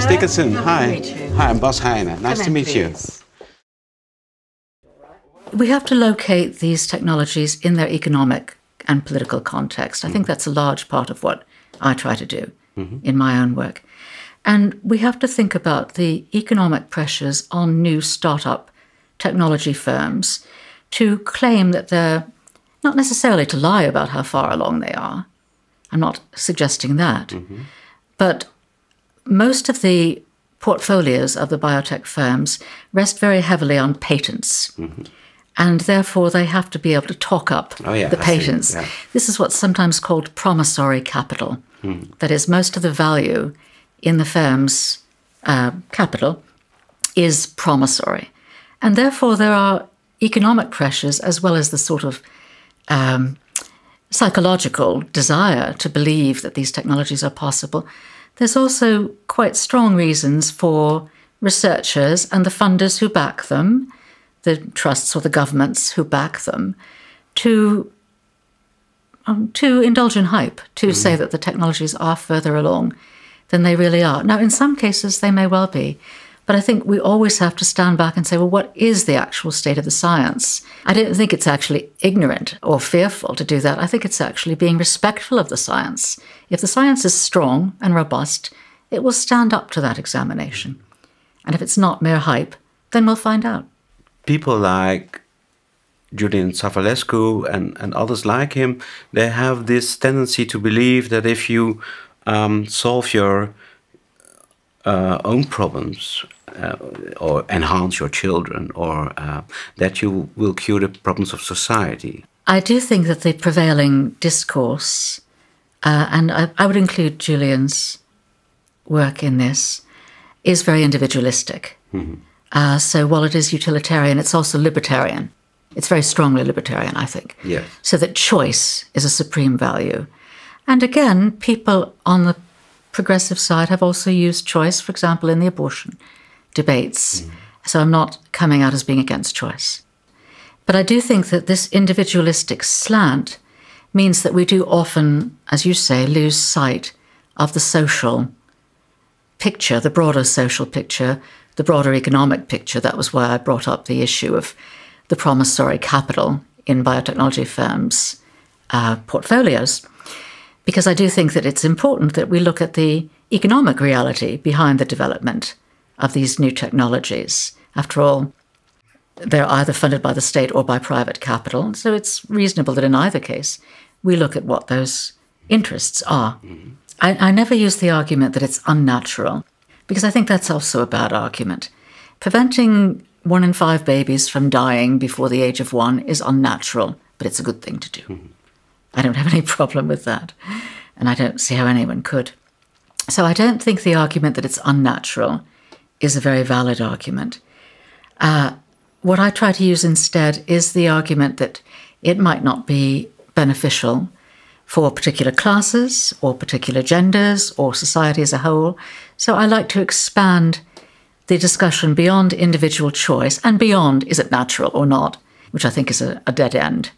Miss Dickenson. Hi. Hi, I'm Bas Heijne. Nice Come to in, meet you. We have to locate these technologies in their economic and political context. I think mm-hmm. that's a large part of what I try to do mm-hmm. in my own work. And we have to think about the economic pressures on new startup technology firms to claim that they're not necessarily to lie about how far along they are. I'm not suggesting that. Mm-hmm. But most of the portfolios of the biotech firms rest very heavily on patents. And therefore, they have to be able to talk up Oh, yeah, the I patents. yeah. This is what's sometimes called promissory capital. That is, most of the value in the firm's uh, capital is promissory. And therefore, there are economic pressures as well as the sort of um, psychological desire to believe that these technologies are possible. There's also quite strong reasons for researchers and the funders who back them, the trusts or the governments who back them, to um, to indulge in hype, to say that the technologies are further along than they really are. Now, in some cases, they may well be, but I think we always have to stand back and say, well, what is the actual state of the science? I don't think it's actually ignorant or fearful to do that. I think it's actually being respectful of the science. If the science is strong and robust, it will stand up to that examination. And if it's not mere hype, then we'll find out. People like Julian Savulescu and, and others like him, they have this tendency to believe that if you um, solve your uh, own problems uh, or enhance your children, or uh, that you will cure the problems of society. I do think that the prevailing discourse, uh, and I, I would include Julian's work in this, is very individualistic. Uh, so while it is utilitarian, it's also libertarian. It's very strongly libertarian, I think. Yes. So that choice is a supreme value. And again, people on the progressive side have also used choice, for example, in the abortion debates. So I'm not coming out as being against choice. But I do think that this individualistic slant means that we do often, as you say, lose sight of the social picture, the broader social picture, the broader economic picture. That was why I brought up the issue of the promissory capital in biotechnology firms' uh, portfolios, because I do think that it's important that we look at the economic reality behind the development of these new technologies. After all, they're either funded by the state or by private capital. So it's reasonable that in either case, we look at what those interests are. Mm-hmm. I, I never use the argument that it's unnatural, because I think that's also a bad argument. Preventing one in five babies from dying before the age of one is unnatural, but it's a good thing to do. Mm-hmm. I don't have any problem with that, and I don't see how anyone could. So I don't think the argument that it's unnatural is a very valid argument. Uh, what I try to use instead is the argument that it might not be beneficial for particular classes or particular genders or society as a whole. So I like to expand the discussion beyond individual choice and beyond is it natural or not, which I think is a, a dead end.